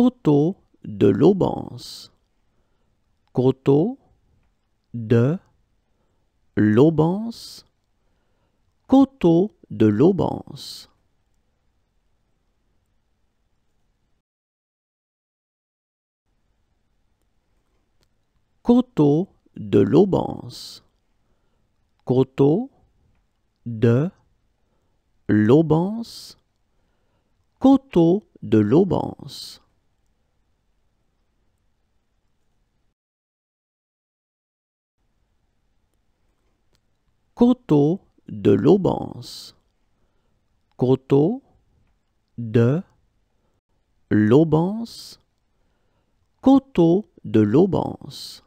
Coteau de l'Aubance. Coteau de l'Aubance. Coteau de l'Aubance. Coteau de l'Aubance. Coteau de l'Aubance. Coteau de l'Aubance. Coteau de l'Aubance. Coteau de l'Aubance. Coteau de l'Aubance.